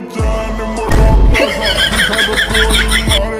done.